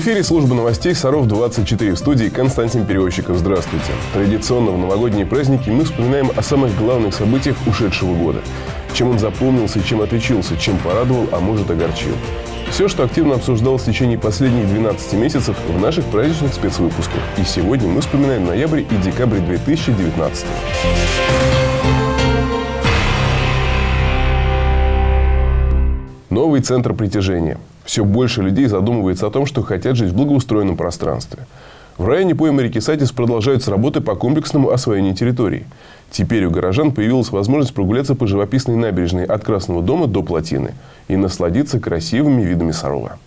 эфире служба новостей «Саров-24» в студии Константин Перевозчиков. Здравствуйте. Традиционно в новогодние праздники мы вспоминаем о самых главных событиях ушедшего года. Чем он запомнился, чем отличился, чем порадовал, а может огорчил. Все, что активно обсуждалось в течение последних 12 месяцев в наших праздничных спецвыпусках. И сегодня мы вспоминаем ноябрь и декабрь 2019. Новый центр притяжения. Все больше людей задумывается о том, что хотят жить в благоустроенном пространстве. В районе поймы реки Сатис продолжаются работы по комплексному освоению территории. Теперь у горожан появилась возможность прогуляться по живописной набережной от Красного дома до плотины и насладиться красивыми видами Сарова.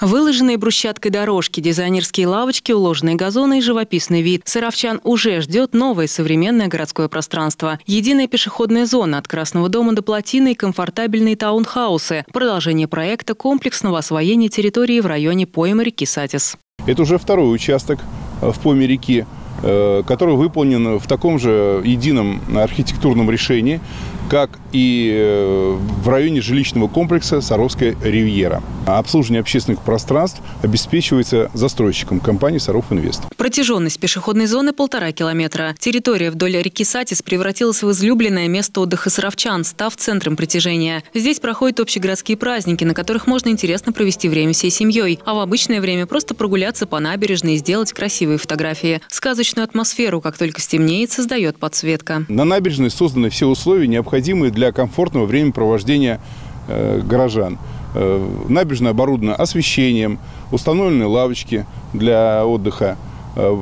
Выложенные брусчаткой дорожки, дизайнерские лавочки, уложенные газоны и живописный вид. Сыровчан уже ждет новое современное городское пространство. Единая пешеходная зона от Красного дома до плотины и комфортабельные таунхаусы. Продолжение проекта комплексного освоения территории в районе поймы реки Сатис. Это уже второй участок в пойме реки э, который выполнен в таком же едином архитектурном решении, как и э, в районе жилищного комплекса Саровская ривьера. Обслуживание общественных пространств обеспечивается застройщиком компании «Саров Инвест». Протяженность пешеходной зоны – полтора километра. Территория вдоль реки Сатис превратилась в излюбленное место отдыха саровчан, став центром притяжения. Здесь проходят общегородские праздники, на которых можно интересно провести время всей семьей, а в обычное время просто прогуляться по набережной и сделать красивые фотографии. Сказочную атмосферу, как только стемнеет, создает подсветка. На набережной созданы все условия, необходимые для комфортного времяпровождения э, горожан. Э, набережная оборудована освещением, установлены лавочки для отдыха, э,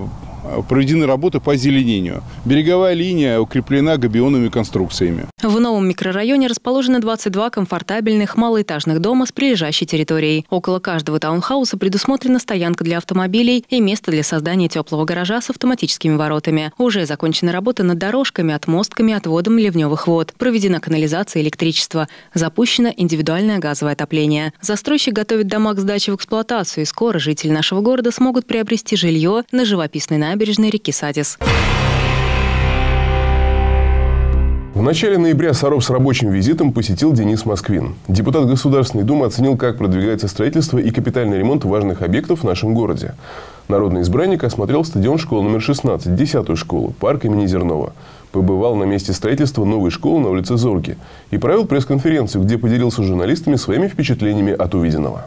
проведены работы по озеленению. Береговая линия укреплена габионными конструкциями. В новом микрорайоне расположены 22 комфортабельных малоэтажных дома с прилежащей территорией. Около каждого таунхауса предусмотрена стоянка для автомобилей и место для создания теплого гаража с автоматическими воротами. Уже закончены работы над дорожками, отмостками, отводом ливневых вод. Проведена канализация и электричество. Запущено индивидуальное газовое отопление. Застройщик готовит дома к сдаче в эксплуатацию, и скоро жители нашего города смогут приобрести жилье на живописной набережной реки Садис. В начале ноября Саров с рабочим визитом посетил Денис Москвин. Депутат Государственной Думы оценил, как продвигается строительство и капитальный ремонт важных объектов в нашем городе. Народный избранник осмотрел стадион школы номер 16, 10 школу, парк имени Зернова. Побывал на месте строительства новой школы на улице Зорги и провел пресс-конференцию, где поделился с журналистами своими впечатлениями от увиденного.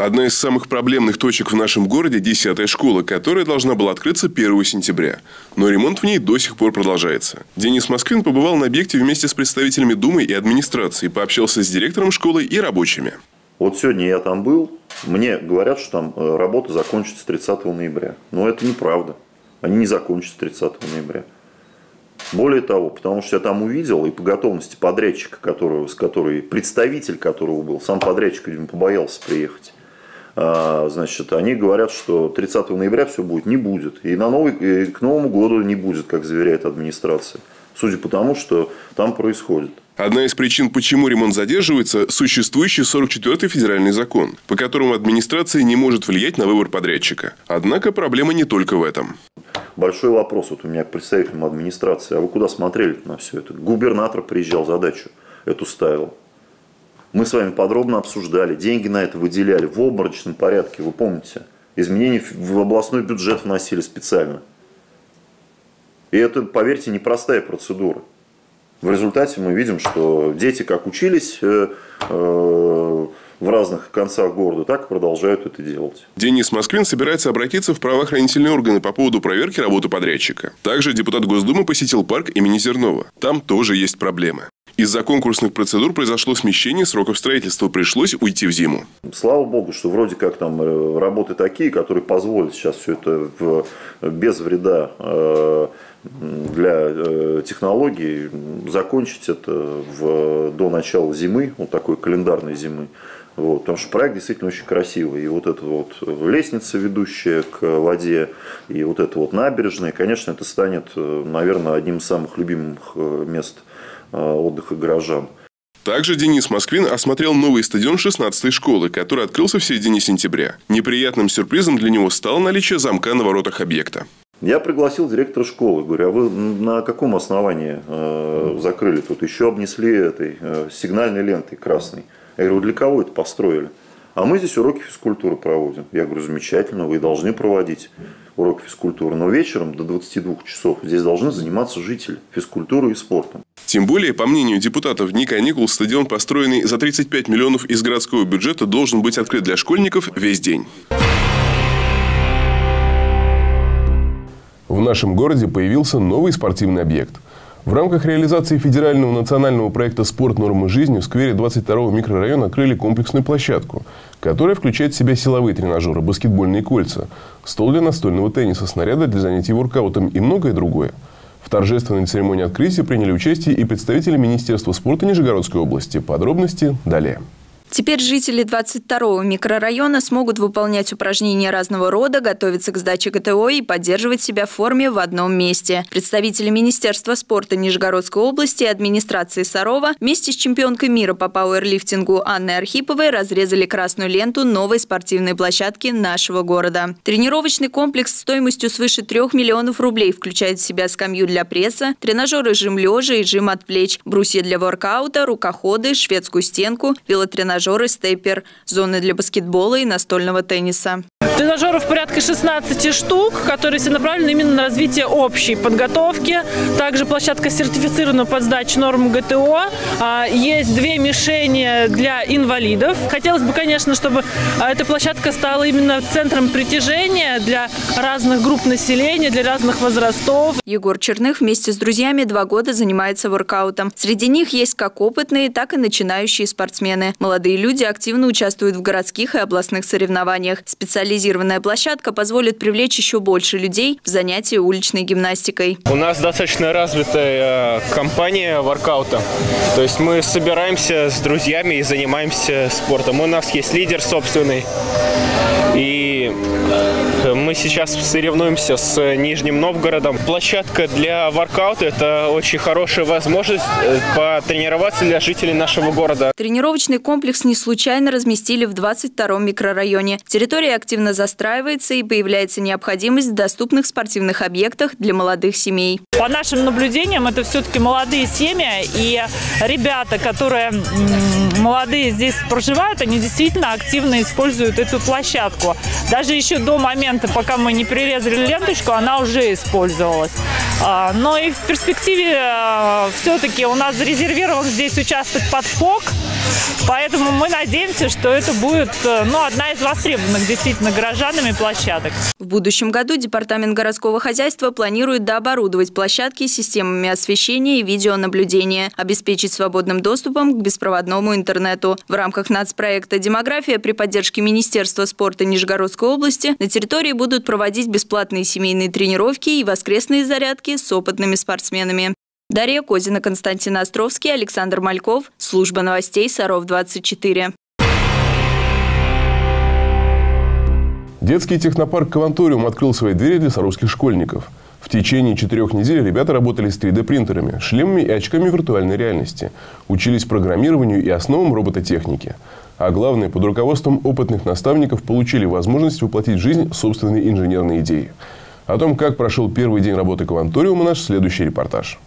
Одна из самых проблемных точек в нашем городе – 10 школа, которая должна была открыться 1 сентября. Но ремонт в ней до сих пор продолжается. Денис Москвин побывал на объекте вместе с представителями Думы и администрации, пообщался с директором школы и рабочими. Вот сегодня я там был, мне говорят, что там э, работа закончится 30 ноября. Но это неправда. Они не закончатся 30 ноября. Более того, потому что я там увидел и по готовности подрядчика, которого, с которой, представитель которого был, сам подрядчик, видимо, побоялся приехать. А, значит, они говорят, что 30 ноября все будет, не будет. И на новый, и к Новому году не будет, как заверяет администрация. Судя по тому, что там происходит. Одна из причин, почему ремонт задерживается, существующий 44-й федеральный закон, по которому администрация не может влиять на выбор подрядчика. Однако проблема не только в этом. Большой вопрос вот у меня к представителям администрации. А вы куда смотрели на все это? Губернатор приезжал, задачу эту ставил. Мы с вами подробно обсуждали, деньги на это выделяли в обморочном порядке, вы помните? Изменения в областной бюджет вносили специально. И это, поверьте, непростая процедура. В результате мы видим, что дети как учились э, э, в разных концах города, так и продолжают это делать. Денис Москвин собирается обратиться в правоохранительные органы по поводу проверки работы подрядчика. Также депутат Госдумы посетил парк имени Зернова. Там тоже есть проблемы. Из-за конкурсных процедур произошло смещение сроков строительства, пришлось уйти в зиму. Слава богу, что вроде как там э, работы такие, которые позволят сейчас все это в, без вреда э, для э, технологий закончить это в, до начала зимы, вот такой календарной зимы. Вот, потому что проект действительно очень красивый. И вот эта вот лестница, ведущая к воде, и вот эта вот набережная, конечно, это станет, наверное, одним из самых любимых мест Э, отдыха горожан. Также Денис Москвин осмотрел новый стадион 16-й школы, который открылся в середине сентября. Неприятным сюрпризом для него стало наличие замка на воротах объекта. Я пригласил директора школы, говорю, а вы на каком основании э, закрыли тут? Еще обнесли этой э, сигнальной лентой красной. Я говорю, для кого это построили? А мы здесь уроки физкультуры проводим. Я говорю, замечательно, вы должны проводить уроки физкультуры. Но вечером до 22 часов здесь должны заниматься жители физкультурой и спортом. Тем более, по мнению депутатов, дни каникул стадион, построенный за 35 миллионов из городского бюджета, должен быть открыт для школьников весь день. В нашем городе появился новый спортивный объект – в рамках реализации федерального национального проекта «Спорт. Нормы жизни» в сквере 22-го микрорайона открыли комплексную площадку, которая включает в себя силовые тренажеры, баскетбольные кольца, стол для настольного тенниса, снаряды для занятий воркаутом и многое другое. В торжественной церемонии открытия приняли участие и представители Министерства спорта Нижегородской области. Подробности далее. Теперь жители 22-го микрорайона смогут выполнять упражнения разного рода, готовиться к сдаче ГТО и поддерживать себя в форме в одном месте. Представители Министерства спорта Нижегородской области и администрации Сарова вместе с чемпионкой мира по пауэрлифтингу Анной Архиповой разрезали красную ленту новой спортивной площадки нашего города. Тренировочный комплекс стоимостью свыше 3 миллионов рублей включает в себя скамью для пресса, тренажеры жим лежа и жим от плеч, брусья для воркаута, рукоходы, шведскую стенку, велотренажер тренажеры, степер, зоны для баскетбола и настольного тенниса. Тренажеров порядка 16 штук, которые все направлены именно на развитие общей подготовки. Также площадка сертифицирована под сдачу норм ГТО. А, есть две мишени для инвалидов. Хотелось бы, конечно, чтобы а, эта площадка стала именно центром притяжения для разных групп населения, для разных возрастов. Егор Черных вместе с друзьями два года занимается воркаутом. Среди них есть как опытные, так и начинающие спортсмены. Молодые люди активно участвуют в городских и областных соревнованиях. Специализируются Импровизированная площадка позволит привлечь еще больше людей в занятия уличной гимнастикой. У нас достаточно развитая э, компания воркаута. То есть мы собираемся с друзьями и занимаемся спортом. У нас есть лидер собственный. И мы сейчас соревнуемся с Нижним Новгородом. Площадка для воркаута – это очень хорошая возможность э, потренироваться для жителей нашего города. Тренировочный комплекс не случайно разместили в 22-м микрорайоне. Территория активно застраивается и появляется необходимость в доступных спортивных объектах для молодых семей. По нашим наблюдениям, это все-таки молодые семьи и ребята, которые молодые здесь проживают, они действительно активно используют эту площадку. Даже еще до момента, пока мы не прирезали ленточку, она уже использовалась. А, но и в перспективе а, все-таки у нас зарезервирован здесь участок под ФОК, поэтому мы надеемся, что это будет э, ну, одна из востребованных действительно горожанами площадок. В будущем году Департамент городского хозяйства планирует дооборудовать площадки системами освещения и видеонаблюдения, обеспечить свободным доступом к беспроводному интернету. В рамках нацпроекта «Демография» при поддержке Министерства спорта Нижегородской области на территории будут проводить бесплатные семейные тренировки и воскресные зарядки с опытными спортсменами. Дарья Козина, Константин Островский, Александр Мальков. Служба новостей Саров-24. Детский технопарк «Каванториум» открыл свои двери для саровских школьников. В течение четырех недель ребята работали с 3D-принтерами, шлемами и очками виртуальной реальности, учились программированию и основам робототехники. А главное, под руководством опытных наставников получили возможность воплотить в жизнь собственные инженерные идеи. О том, как прошел первый день работы кванториума, наш следующий репортаж.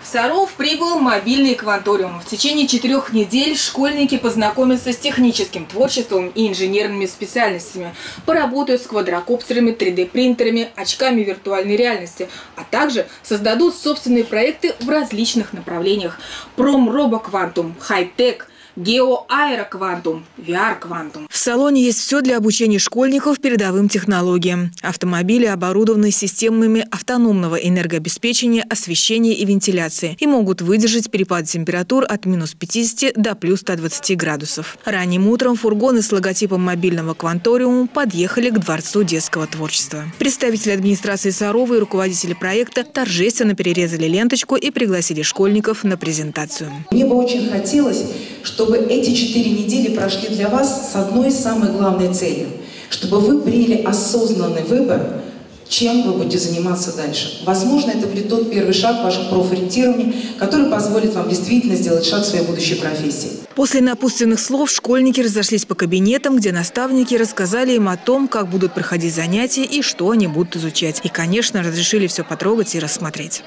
В Саров прибыл мобильный кванториум. В течение четырех недель школьники познакомятся с техническим творчеством и инженерными специальностями, поработают с квадрокоптерами, 3D-принтерами, очками виртуальной реальности, а также создадут собственные проекты в различных направлениях. Промробоквантум, хай-тек – Геоаэроквантум, VR-квантум. В салоне есть все для обучения школьников передовым технологиям. Автомобили оборудованы системами автономного энергообеспечения, освещения и вентиляции и могут выдержать перепад температур от минус 50 до плюс 120 градусов. Ранним утром фургоны с логотипом мобильного кванториума подъехали к Дворцу детского творчества. Представители администрации Сарова и руководители проекта торжественно перерезали ленточку и пригласили школьников на презентацию. Мне бы очень хотелось, чтобы чтобы эти четыре недели прошли для вас с одной самой главной целью, чтобы вы приняли осознанный выбор, чем вы будете заниматься дальше. Возможно, это будет тот первый шаг в вашем профориентировании, который позволит вам действительно сделать шаг в своей будущей профессии. После напутственных слов школьники разошлись по кабинетам, где наставники рассказали им о том, как будут проходить занятия и что они будут изучать. И, конечно, разрешили все потрогать и рассмотреть.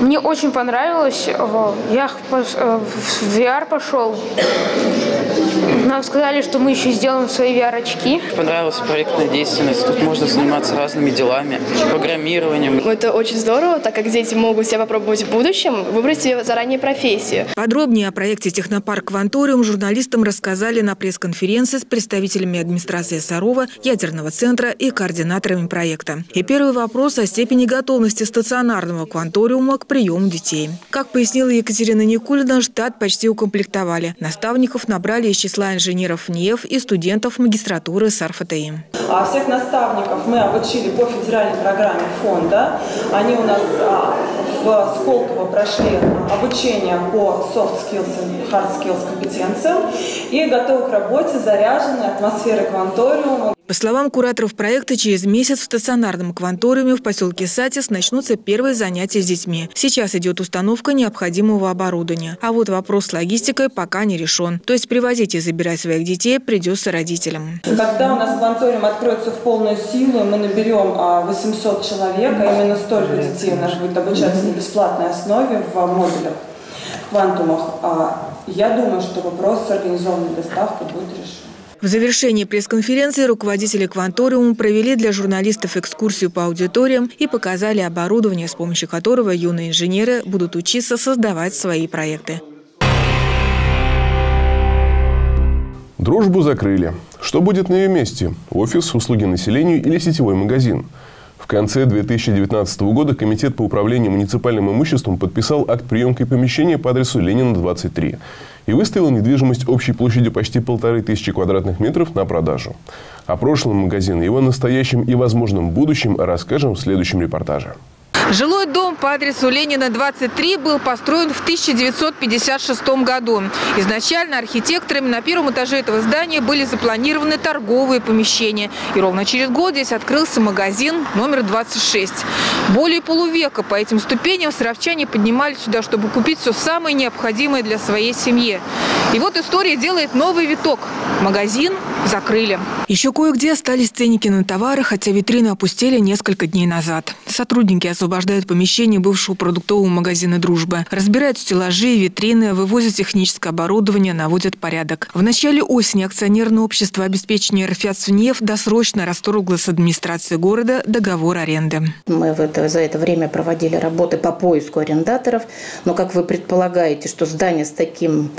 Мне очень понравилось. Я в VR пошел. Нам сказали, что мы еще сделаем свои VR-очки. Понравилась проектная деятельность. Тут можно заниматься разными делами, программированием. Это очень здорово, так как дети могут себя попробовать в будущем, выбрать себе заранее профессию. Подробнее о проекте «Технопарк Кванториум» журналистам рассказали на пресс-конференции с представителями администрации Сарова, ядерного центра и координаторами проекта. И первый вопрос о степени готовности стационарного кванториума к приему детей. Как пояснила Екатерина Никулина, штат почти укомплектовали. Наставников набрали из числа инженеров НИЕФ и студентов магистратуры САРФТИ. А всех наставников мы обучили по федеральной программе фонда. Они у нас а, в Сколково прошли обучение по soft skills и hard skills компетенциям и готовы к работе заряжены атмосферой кванториума. По словам кураторов проекта, через месяц в стационарном кванториуме в поселке Сатис начнутся первые занятия с детьми. Сейчас идет установка необходимого оборудования. А вот вопрос с логистикой пока не решен. То есть привозить и забирать своих детей придется родителям. Когда у нас кванториум откроется в полную силу, мы наберем 800 человек, а именно столько детей у нас будет обучаться на бесплатной основе в модулях, в квантумах. А я думаю, что вопрос с организованной доставкой будет решен. В завершении пресс-конференции руководители «Кванториума» провели для журналистов экскурсию по аудиториям и показали оборудование, с помощью которого юные инженеры будут учиться создавать свои проекты. Дружбу закрыли. Что будет на ее месте? Офис, услуги населению или сетевой магазин? В конце 2019 года Комитет по управлению муниципальным имуществом подписал акт приемки помещения по адресу Ленина, 23 и выставил недвижимость общей площадью почти полторы тысячи квадратных метров на продажу. О прошлом магазина, его настоящем и возможном будущем расскажем в следующем репортаже. Жилой дом по адресу Ленина, 23 был построен в 1956 году. Изначально архитекторами на первом этаже этого здания были запланированы торговые помещения. И ровно через год здесь открылся магазин номер 26. Более полувека по этим ступеням саровчане поднимались сюда, чтобы купить все самое необходимое для своей семьи. И вот история делает новый виток. Магазин закрыли. Еще кое-где остались ценники на товары, хотя витрины опустили несколько дней назад. Сотрудники освобождают помещение бывшего продуктового магазина «Дружба». Разбирают стеллажи и витрины, вывозят техническое оборудование, наводят порядок. В начале осени акционерное общество обеспечения РФЯЦ досрочно расторгло с администрацией города договор аренды. Мы в это, за это время проводили работы по поиску арендаторов, но как вы предполагаете, что здание с таким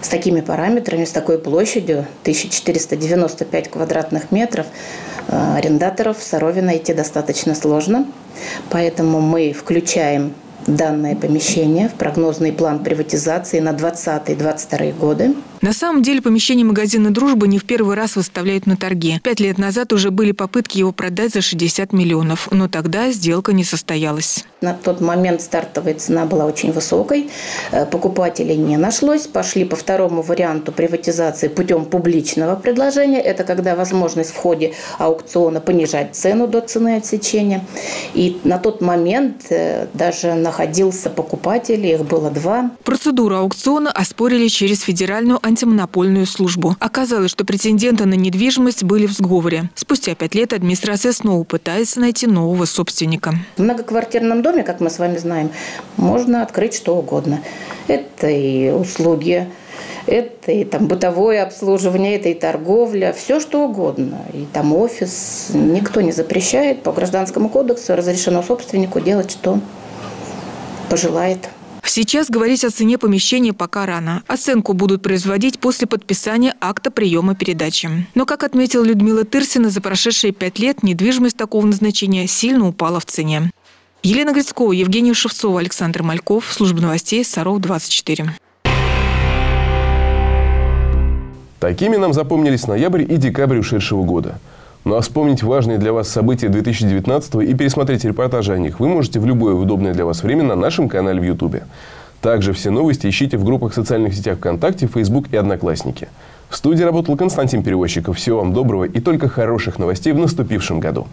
с такими параметрами, с такой площадью, 1495 квадратных метров, э, арендаторов в Сарове найти достаточно сложно. Поэтому мы включаем данное помещение в прогнозный план приватизации на 2020-2022 годы. На самом деле помещение магазина «Дружба» не в первый раз выставляют на торге. Пять лет назад уже были попытки его продать за 60 миллионов, но тогда сделка не состоялась. На тот момент стартовая цена была очень высокой, э, покупателей не нашлось, пошли по второму варианту приватизации путем публичного предложения. Это когда возможность в ходе аукциона понижать цену до цены отсечения. И на тот момент э, даже находился покупатель, их было два. Процедуру аукциона оспорили через федеральную антимонопольную службу. Оказалось, что претенденты на недвижимость были в сговоре. Спустя пять лет администрация снова пытается найти нового собственника. В многоквартирном доме, как мы с вами знаем, можно открыть что угодно. Это и услуги, это и там бытовое обслуживание, это и торговля, все что угодно. И там офис. Никто не запрещает. По гражданскому кодексу разрешено собственнику делать, что пожелает. Сейчас говорить о цене помещения пока рано. Оценку будут производить после подписания акта приема передачи. Но, как отметила Людмила Тырсина, за прошедшие пять лет недвижимость такого назначения сильно упала в цене. Елена Грицкова, Евгения Шевцова, Александр Мальков. Служба новостей Саров-24. Такими нам запомнились ноябрь и декабрь ушедшего года. Ну а вспомнить важные для вас события 2019 и пересмотреть репортажи о них вы можете в любое удобное для вас время на нашем канале в Ютубе. Также все новости ищите в группах социальных сетях ВКонтакте, Фейсбук и Одноклассники. В студии работал Константин Перевозчиков. Всего вам доброго и только хороших новостей в наступившем году.